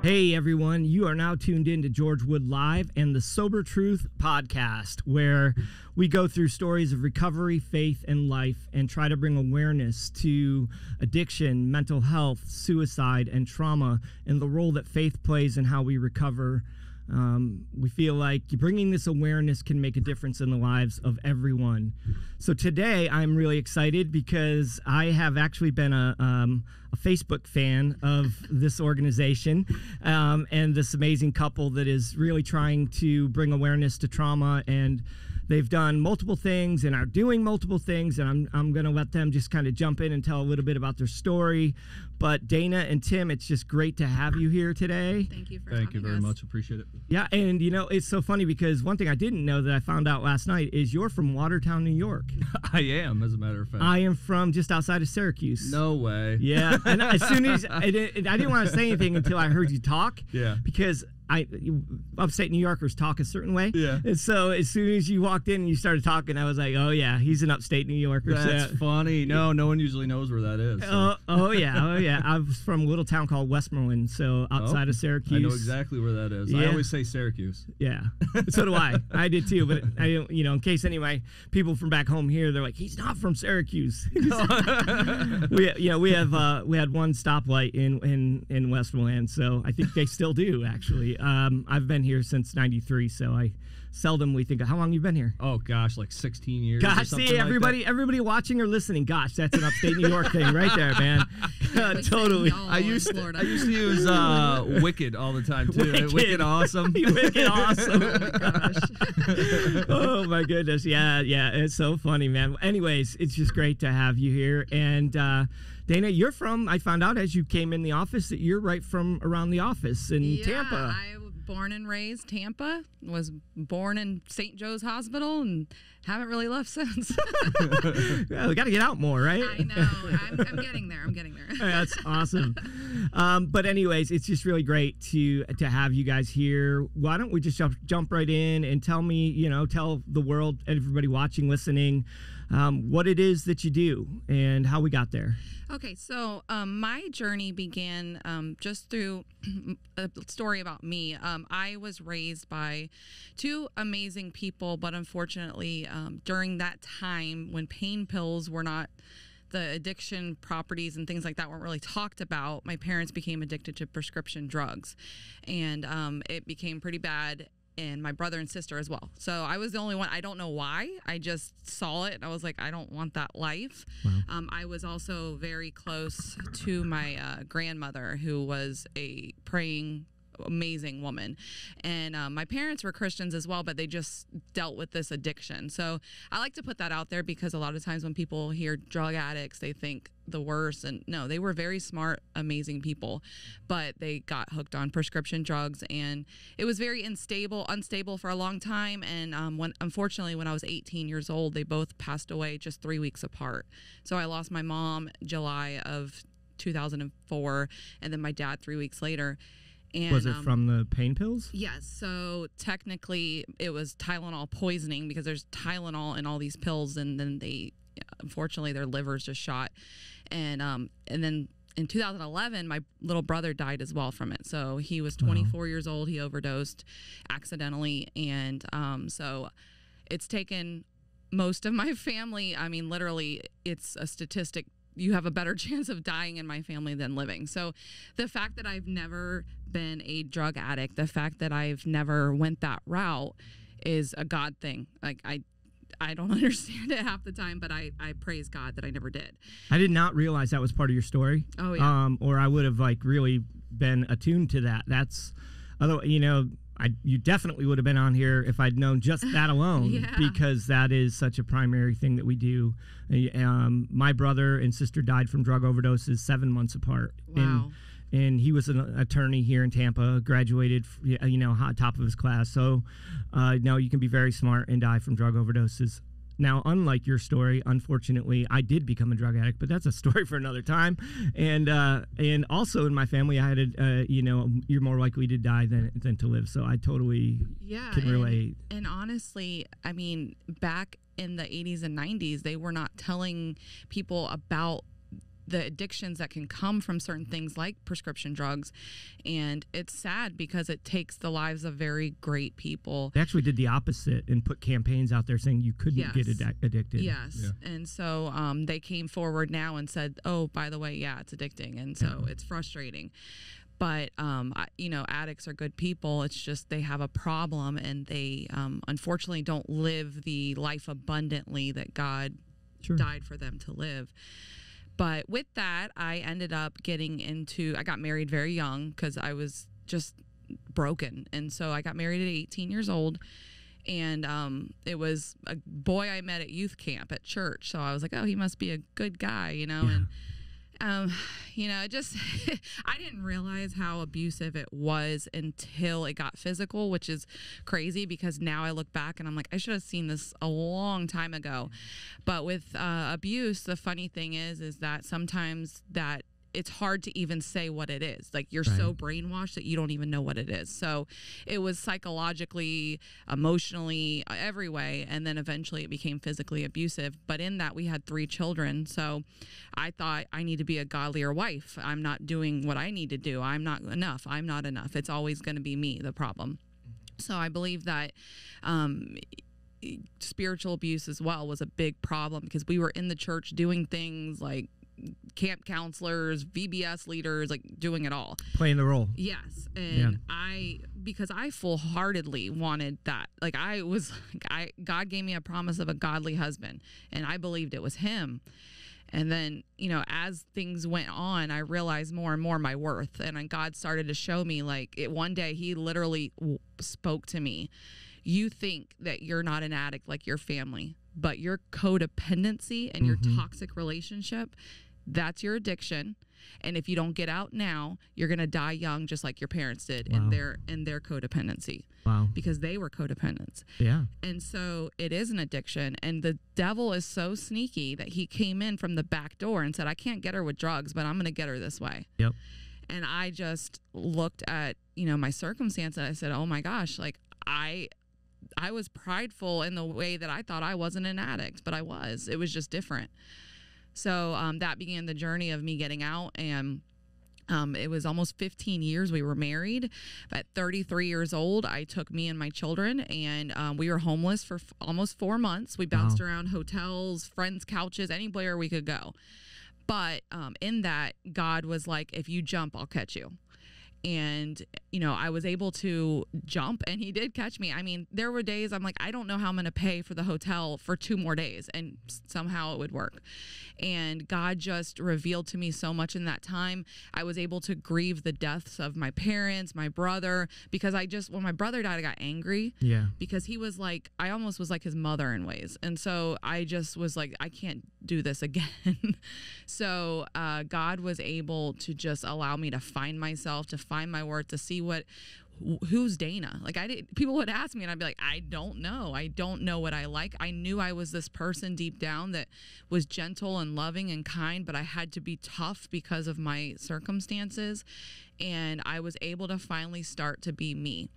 Hey everyone, you are now tuned in to George Wood Live and the Sober Truth podcast, where we go through stories of recovery, faith, and life and try to bring awareness to addiction, mental health, suicide, and trauma, and the role that faith plays in how we recover. Um, we feel like bringing this awareness can make a difference in the lives of everyone. So today I'm really excited because I have actually been a, um, a Facebook fan of this organization um, and this amazing couple that is really trying to bring awareness to trauma and they've done multiple things and are doing multiple things and i'm, I'm going to let them just kind of jump in and tell a little bit about their story but dana and tim it's just great to have you here today Thank you for Thank you very us. much. Appreciate it. yeah and you know it's so funny because one thing i didn't know that i found out last night is you're from watertown new york I am, as a matter of fact. i am from just outside of syracuse no way. yeah and as soon as I didn't, I didn't want to say anything until i heard you talk Yeah. because I upstate New Yorkers talk a certain way. Yeah. And so as soon as you walked in and you started talking, I was like, oh yeah, he's an upstate New Yorker. That's so, funny. No, no one usually knows where that is. so- Oh, oh yeah, oh yeah. I was from a little town called Westmoreland, so outside Oh, of Syracuse. I know exactly where that is. I always say Syracuse. Yeah, so do I. I did too, but I, you know, in case anyway, people from back home here, they're like, he's not from Syracuse. we, know, we have uh, we had one stoplight in in in Westmoreland, so I think they still do actually. Um, I've been here since '93, so I seldomly think. How long you been here? Oh gosh, like 16 years. or Gosh, something see like that. everybody, everybody watching or listening. Gosh, that's an upstate New York thing right there, man. We say totally. I used to, I used to use uh, Wicked all the time too. Wicked. Wicked, awesome. Wicked awesome. Oh my gosh. oh my goodness. Yeah, yeah. It's so funny, man. Anyways, it's just great to have you here. And uh, Dana, you're from. I found out as you came in the office that you're right from around the office in yeah, Tampa. I was born and raised Tampa. Was born in St. Joe's Hospital and haven't really left since. Yeah, we got to get out more, right? I know. I'm, I'm getting there. I'm getting there. That's awesome. Um, but anyways, it's just really great to to have you guys here. Why don't we just jump, jump right in and tell me, you know, tell the world, everybody watching, listening, um, what it is that you do and how we got there. Okay, so um, my journey began um, just through a story about me. Um, I was raised by two amazing people, but unfortunately, um, during that time when pain pills were not the addiction properties and things like that weren't really talked about, my parents became addicted to prescription drugs. And um, it became pretty bad and my brother and sister as well. So I was the only one. I don't know why. I just saw it and I was like, I don't want that life. Um, I was also very close to my uh, grandmother, who was a praying amazing woman. And um, my parents were christians as well but they just dealt with this addiction. So i like to put that out there because a lot of times when people hear drug addicts they think the worst. And no they were very smart amazing people but they got hooked on prescription drugs. And it was very unstable unstable for a long time. And um, when unfortunately when i was 18 years old they both passed away just three weeks apart. So i lost my mom july of 2004 and then my dad three weeks later and Was it um, from the pain pills? Yes. So technically, it was Tylenol poisoning because there's Tylenol in all these pills, and then they, unfortunately, their livers just shot, and um, and then in 2011, my little brother died as well from it. So he was 24 years old. He overdosed accidentally, and um, so it's taken most of my family. I mean, literally, it's a statistic. You have a better chance of dying in my family than living. So, the fact that I've never been a drug addict, the fact that I've never went that route, is a God thing. Like I, I don't understand it half the time, but I, I praise God that I never did. I did not realize that was part of your story. Oh yeah. Um, or I would have like really been attuned to that. That's, although you know, I you definitely would have been on here if I'd known just that alone, Yeah. because that is such a primary thing that we do. Um, my brother and sister died from drug overdoses seven months apart. Wow. And, and he was an attorney here in Tampa, graduated, you know, hot top of his class. So, uh, no, you can be very smart and die from drug overdoses. Now, unlike your story, unfortunately, I did become a drug addict, but that's a story for another time. And uh, and also in my family, I had a, uh, you know, you're more likely to die than than to live. So I totally yeah. can and- relate. And honestly, I mean, back in the 80s and 90s they were not telling people about the addictions that can come from certain things like prescription drugs and it's sad because it takes the lives of very great people They actually did the opposite and put campaigns out there saying you couldn't get Yes. addic- addicted. Yes. Yeah. And so um, they came forward now and said, oh, by the way, yeah, it's addicting. And so it's frustrating. But, um, you know, addicts are good people. It's just they have a problem and they um, unfortunately don't live the life abundantly that God Sure. died for them to live. But with that, I ended up getting into, I got married very young because I was just broken. And so I got married at 18 years old. And um, it was a boy I met at youth camp at church. So I was like, oh, he must be a good guy, you know? Yeah. And, um, you know, it just, I didn't realize how abusive it was until it got physical, which is crazy because now I look back and I'm like, I should have seen this a long time ago. But with uh, abuse, the funny thing is, is that sometimes that it's hard to even say what it is. Like you're so brainwashed that you don't even know what it is. So it was psychologically, emotionally, uh, every way, and then eventually it became physically abusive. But in that, we had three children. So I thought I need to be a godlier wife. I'm not doing what I need to do. I'm not enough. I'm not enough. It's always going to be me the problem. So I believe that um, spiritual abuse as well was a big problem because we were in the church doing things like camp counselors, VBS leaders, like doing it all. Playing the role. Yes, and Yeah. I because I full-heartedly wanted that. Like I was like I God gave me a promise of a godly husband and I believed it was him. And then, you know, as things went on, I realized more and more my worth and then God started to show me like it one day he literally w- spoke to me. You think that you're not an addict like your family, but your codependency and your mm-hmm. toxic relationship that's your addiction and if you don't get out now you're going to die young just like your parents did Wow. in their in their codependency Wow. because they were codependents Yeah. and so it is an addiction and the devil is so sneaky that he came in from the back door and said i can't get her with drugs but i'm going to get her this way Yep. and i just looked at you know my circumstance and i said oh my gosh like i i was prideful in the way that i thought i wasn't an addict but i was it was just different so um, that began the journey of me getting out and um, it was almost 15 years we were married. But at 33 years old, I took me and my children, and um, we were homeless for f- almost four months. We bounced around hotels, friends' couches, anywhere we could go. But um, in that, God was like, if you jump, I'll catch you. And, you know, I was able to jump and he did catch me. I mean, there were days I'm like, I don't know how I'm going to pay for the hotel for two more days. And somehow it would work. And God just revealed to me so much in that time. I was able to grieve the deaths of my parents, my brother, because I just, when my brother died, I got angry Yeah. because he was like I almost was like his mother in ways, and so I just was like I can't do this again. so uh, God was able to just allow me to find myself, to find my worth, to see what who's Dana. Like I did, people would ask me, and I'd be like, I don't know. I don't know what I like. I knew I was this person deep down that was gentle and loving and kind, but I had to be tough because of my circumstances, and I was able to finally start to be me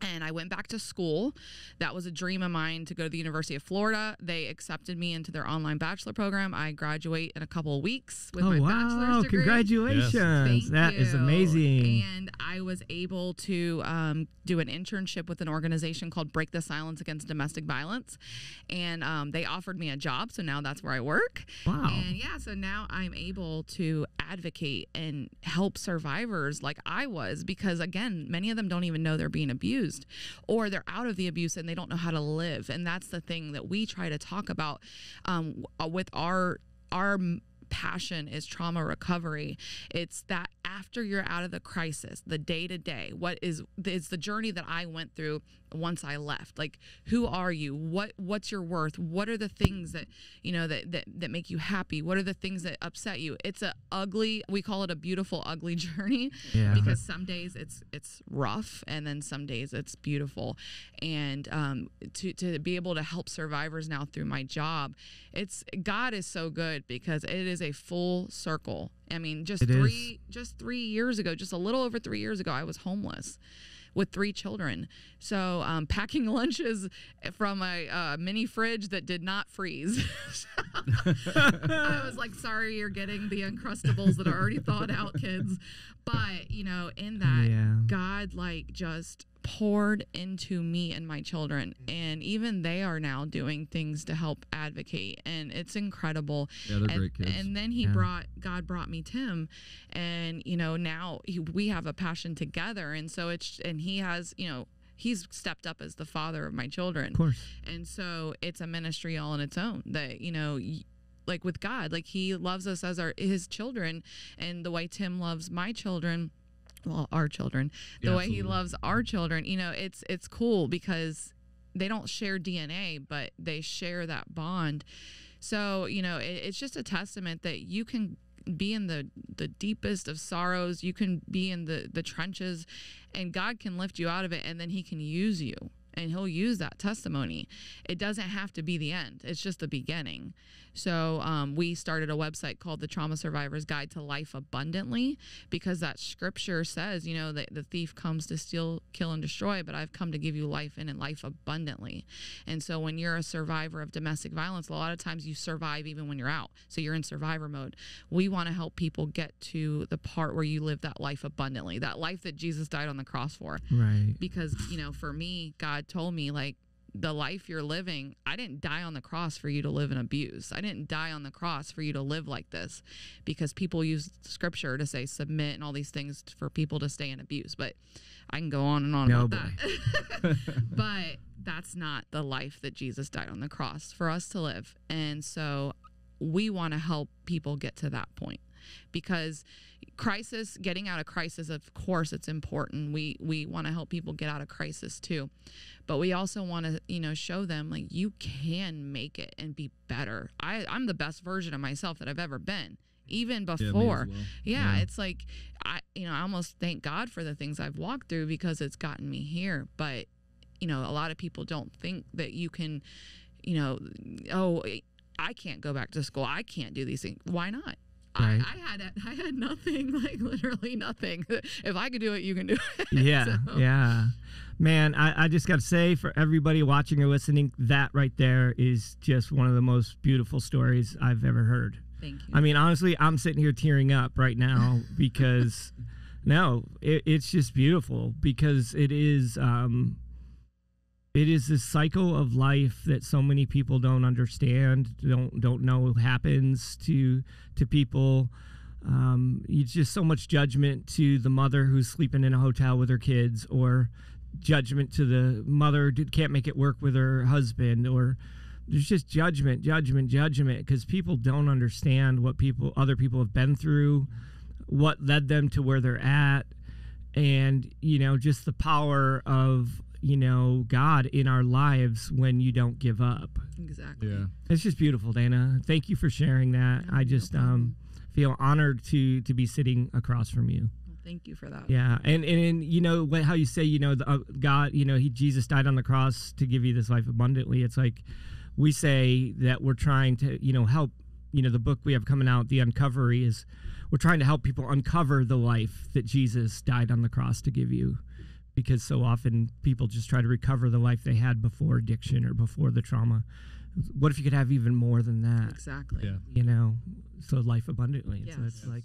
and I went back to school. That was a dream of mine to go to the University of Florida. They accepted me into their online bachelor program. I graduate in a couple of weeks with oh my wow! bachelor's degree. Congratulations! Thank That is you. amazing. And I was able to um, do an internship with an organization called Break the Silence Against Domestic Violence. And um, they offered me a job. So now that's where I work. Wow. And yeah, so now I'm able to advocate and help survivors like I was because, again, many of them don't even know they're being abused or they're out of the abuse and they don't know how to live. And that's the thing that we try to talk about um, with our our passion is trauma recovery it's that after you're out of the crisis the day to day what is is the journey that i went through once i left. Like who are you? What what's your worth? What are the things that you know that that, that make you happy? What are the things that upset you? It's a ugly we call it a beautiful ugly journey Yeah. because some days it's it's rough and then some days it's beautiful. And um, to, to be able to help survivors now through my job it's god is so good because it is a full circle. I mean just It is. three just three years ago just a little over three years ago i was homeless with three children. So um, packing lunches from a uh, mini fridge that did not freeze. I was like, sorry, you're getting the Uncrustables that are already thawed out, kids. But, you know, in that, Yeah. God, like, just poured into me and my children. Mm. And even they are now doing things to help advocate. And it's incredible. Yeah, they're and, great kids. And then he Yeah. brought God brought me Tim, and you know now he, we have a passion together, and so it's and he has you know he's stepped up as the father of my children, Of course. and so it's a ministry all on its own that you know. like with God, like He loves us as our His children, and the way Tim loves my children, well, our children, the Yeah, way He loves our children, you know, it's it's cool because they don't share DNA, but they share that bond. So you know, it, it's just a testament that you can be in the the deepest of sorrows. You can be in the the trenches, and God can lift you out of it, and then He can use you, and He'll use that testimony. It doesn't have to be the end; it's just the beginning. So um, we started a website called the Trauma Survivor's Guide to Life Abundantly because that scripture says, you know, that the thief comes to steal, kill, and destroy, but I've come to give you life and life abundantly. And so when you're a survivor of domestic violence, a lot of times you survive even when you're out. So you're in survivor mode. We want to help people get to the part where you live that life abundantly, that life that Jesus died on the cross for. Right. Because, you know, for me, God told me, like, the life you're living, I didn't die on the cross for you to live in abuse. I didn't die on the cross for you to live like this because people use scripture to say submit and all these things for people to stay in abuse. But I can go on and on No, about that. but that's not the life that Jesus died on the cross for us to live. And so we want to help people get to that point because crisis getting out of crisis of course it's important we we want to help people get out of crisis too but we also want to you know show them like you can make it and be better i i'm the best version of myself that i've ever been even Yeah, before well. yeah, Yeah. it's like I you know, I almost thank God for the things I've walked through because it's gotten me here. But, you know, a lot of people don't think that you can, you know, oh, I can't go back to school. I can't do these things. Why not? Right. I, I had I had nothing, like literally nothing. If I could do it, you can do it. Yeah, So- yeah. Man, I, I just got to say for everybody watching or listening, that right there is just one of the most beautiful stories I've ever heard. Thank you. I mean, honestly, I'm sitting here tearing up right now because no, it, it's just beautiful because it is um, it is this cycle of life that so many people don't understand, don't don't know happens to to people. Um, it's just so much judgment to the mother who's sleeping in a hotel with her kids, or judgment to the mother who can't make it work with her husband, or there's just judgment, judgment, judgment because people don't understand what people, other people have been through, what led them to where they're at, and you know, just the power of you know God in our lives when you don't give up. exactly. Yeah. It's just beautiful, Dana. Thank you for sharing that. Yeah, I just problem. um feel honored to to be sitting across from you. Well, thank you for that. Yeah, and and, and you know what, how you say you know the, uh, God, you know he Jesus died on the cross to give you this life abundantly. It's like we say that we're trying to you know help. You know the book we have coming out, the Uncovery, is we're trying to help people uncover the life that Jesus died on the cross to give you. Because so often people just try to recover the life they had before addiction or before the trauma. What if you could have even more than that? Exactly. Yeah. You know, so life abundantly. So Yes. it's like